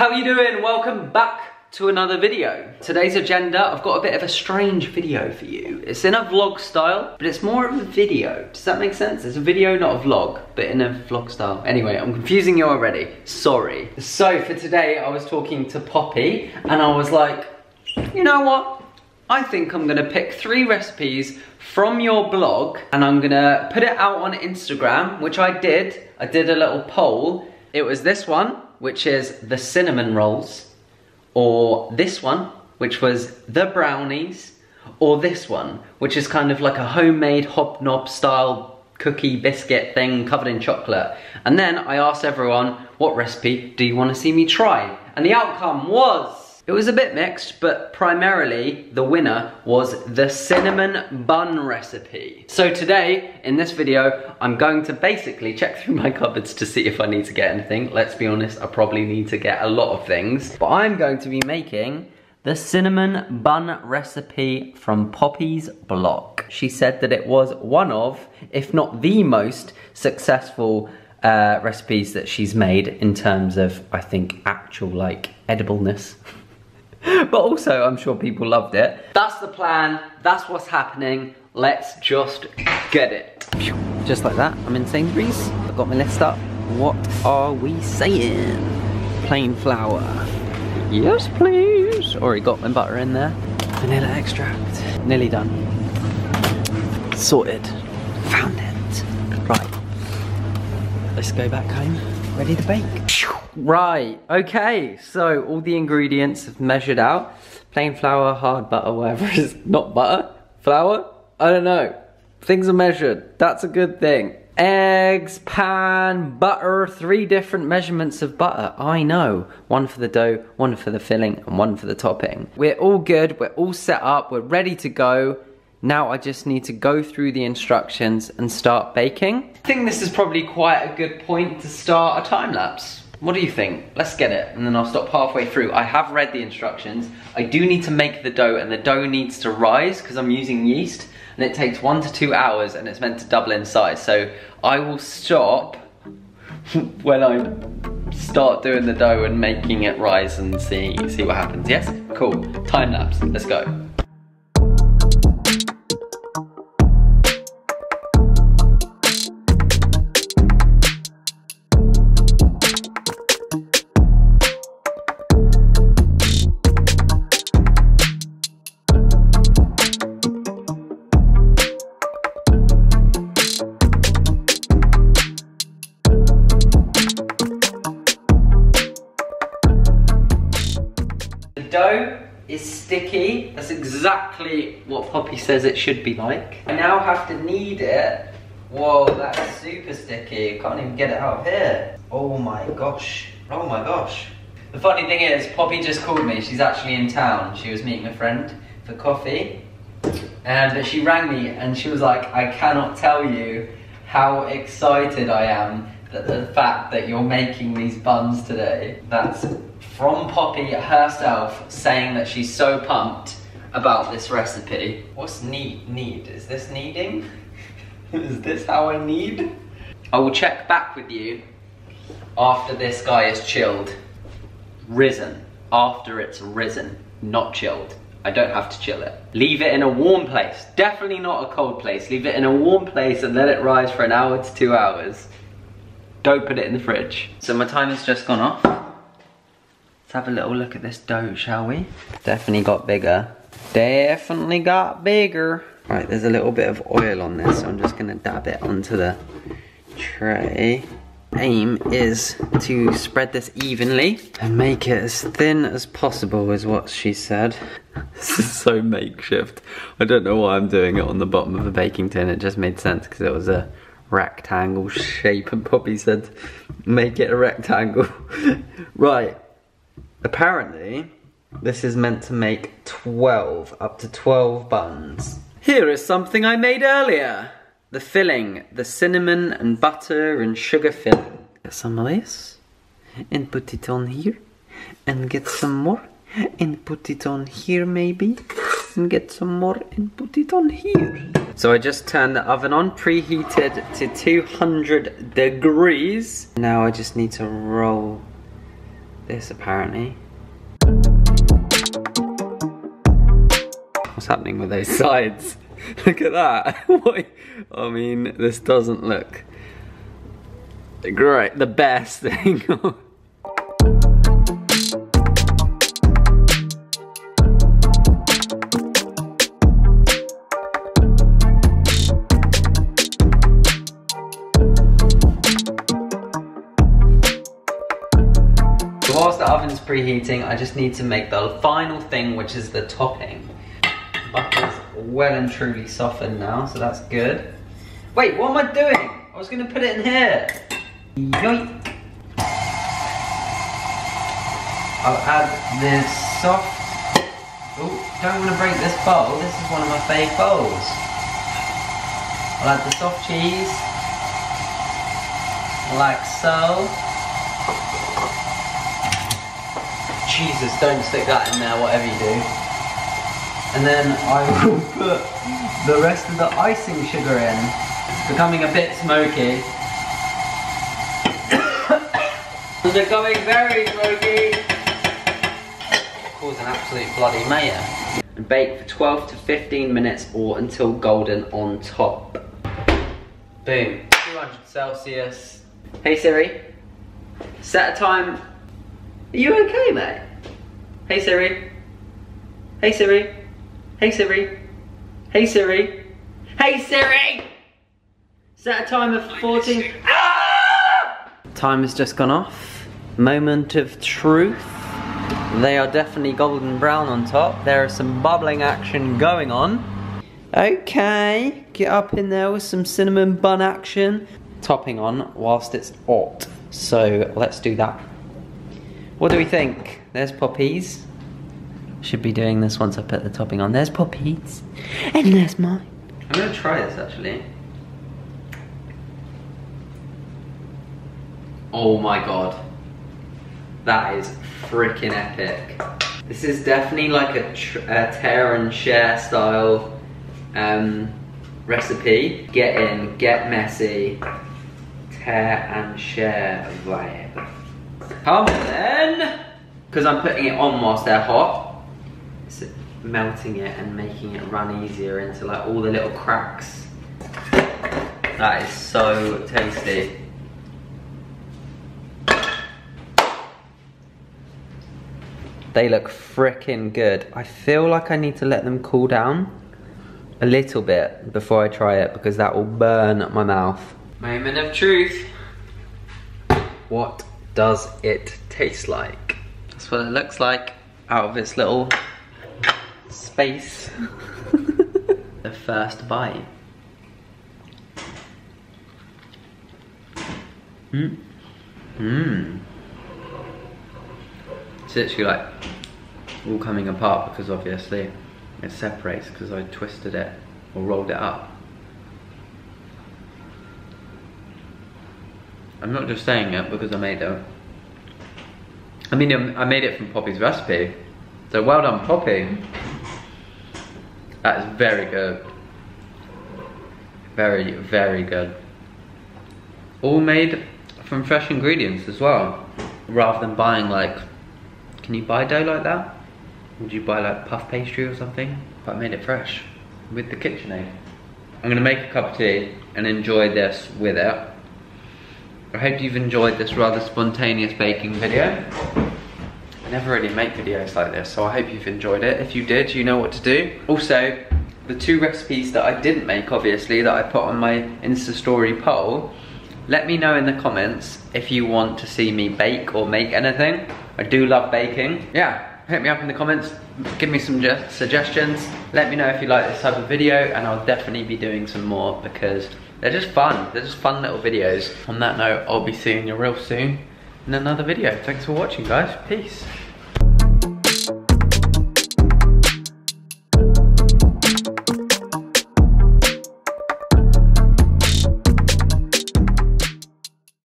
How are you doing? Welcome back to another video. Today's agenda, I've got a bit of a strange video for you. It's in a vlog style, but it's more of a video. Does that make sense? It's a video, not a vlog, but in a vlog style. Anyway, I'm confusing you already. Sorry. So for today, I was talking to Poppy, and I was like, you know what? I think I'm gonna pick three recipes from your blog, and I'm gonna put it out on Instagram, which I did. I did a little poll. It was this one, which is the cinnamon rolls or this one, which was the brownies, or this one, which is kind of like a homemade hobnob style cookie biscuit thing covered in chocolate. And then I asked everyone, what recipe do you want to see me try? And the outcome was it was a bit mixed, but primarily the winner was the cinnamon bun recipe. So today, in this video, I'm going to basically check through my cupboards to see if I need to get anything. Let's be honest, I probably need to get a lot of things. But I'm going to be making the cinnamon bun recipe from Poppy's blog. She said that it was one of, if not the most successful uh, recipes that she's made in terms of, I think, actual like edibleness. but also I'm sure people loved it. That's the plan, that's what's happening, let's just get it. Just like that, I'm in Sainsbury's, I've got my list up. What are we saying? Plain flour. Yes please. Already got my butter in there. Vanilla extract. Nearly done. Sorted. Found it. Right. Let's go back home. Ready to bake. Right, okay, so all the ingredients have measured out. Plain flour, hard butter, whatever is not butter, flour, I don't know. Things are measured, that's a good thing. Eggs, pan, butter, three different measurements of butter. I know. One for the dough, one for the filling, and one for the topping. We're all good, we're all set up, we're ready to go. Now I just need to go through the instructions and start baking. I think this is probably quite a good point to start a time lapse. What do you think? Let's get it, and then I'll stop halfway through. I have read the instructions. I do need to make the dough, and the dough needs to rise because I'm using yeast, and it takes one to two hours, and it's meant to double in size. So I will stop when I start doing the dough and making it rise and see, see what happens, yes? Cool, time lapse, let's go. Dough is sticky. That's exactly what Poppy says it should be like. I now have to knead it. Whoa, that's super sticky. Can't even get it out of here. Oh my gosh. Oh my gosh. The funny thing is, Poppy just called me. She's actually in town. She was meeting a friend for coffee. And she rang me and she was like, I cannot tell you how excited I am that the fact that you're making these buns today. That's from Poppy herself saying that she's so pumped about this recipe. What's knead? Knead? Is this kneading? is this how I knead? I will check back with you after this guy is chilled. Risen. After it's risen, not chilled. I don't have to chill it. Leave it in a warm place. Definitely not a cold place. Leave it in a warm place and let it rise for an hour to two hours. Don't put it in the fridge. So my timer's just gone off. Let's have a little look at this dough, shall we? Definitely got bigger. Definitely got bigger. Right, there's a little bit of oil on this, so I'm just gonna dab it onto the tray. Aim is to spread this evenly and make it as thin as possible is what she said. this is so makeshift. I don't know why I'm doing it on the bottom of a baking tin. It just made sense because it was a rectangle shape and Poppy said make it a rectangle. right, Apparently, this is meant to make 12, up to 12 buns. Here is something I made earlier. The filling, the cinnamon and butter and sugar filling. Get some of this and put it on here and get some more and put it on here maybe and get some more and put it on here. So I just turned the oven on, preheated to 200 degrees. Now I just need to roll this apparently. What's happening with those sides? look at that. I mean, this doesn't look great. The best thing. Oven's preheating, I just need to make the final thing, which is the topping. Butter's well and truly softened now, so that's good. Wait, what am I doing? I was gonna put it in here. Yoink. I'll add this soft, oh, don't wanna break this bowl. This is one of my fave bowls. I'll add the soft cheese, like so. Jesus, don't stick that in there, whatever you do. And then I will put the rest of the icing sugar in. It's becoming a bit smoky. it's becoming very smoky. Cause an absolute bloody mayhem. And bake for 12 to 15 minutes or until golden on top. Boom, 200 Celsius. Hey Siri, set a time are you okay, mate? Hey Siri. Hey Siri. Hey Siri. Hey Siri. Hey Siri! Is that a time of 14. Ah! Time has just gone off. Moment of truth. They are definitely golden brown on top. There is some bubbling action going on. Okay, get up in there with some cinnamon bun action. Topping on whilst it's hot. So let's do that. What do we think? There's Poppy's. Should be doing this once I put the topping on. There's Poppy's. And there's mine. I'm gonna try this actually. Oh my god. That is freaking epic. This is definitely like a, a tear and share style um, recipe. Get in, get messy, tear and share vibe. Come then! Because I'm putting it on whilst they're hot. It's melting it and making it run easier into like all the little cracks. That is so tasty. They look freaking good. I feel like I need to let them cool down a little bit before I try it because that will burn my mouth. Moment of truth. What does it taste like? That's what it looks like out of its little space. the first bite. Mmm. Mmm. It's literally like all coming apart because obviously it separates because I twisted it or rolled it up. I'm not just saying it because I made it. I mean, um, I made it from Poppy's recipe. So well done, Poppy. That is very good. Very, very good. All made from fresh ingredients as well. Rather than buying like, can you buy dough like that? Would you buy like puff pastry or something? But I made it fresh with the KitchenAid. I'm gonna make a cup of tea and enjoy this with it. I hope you've enjoyed this rather spontaneous baking video. I never really make videos like this, so I hope you've enjoyed it. If you did, you know what to do. Also, the two recipes that I didn't make, obviously, that I put on my Insta story poll, let me know in the comments if you want to see me bake or make anything. I do love baking. Yeah, hit me up in the comments, give me some suggestions. Let me know if you like this type of video, and I'll definitely be doing some more because they're just fun. They're just fun little videos. On that note, I'll be seeing you real soon in another video. Thanks for watching, guys. Peace.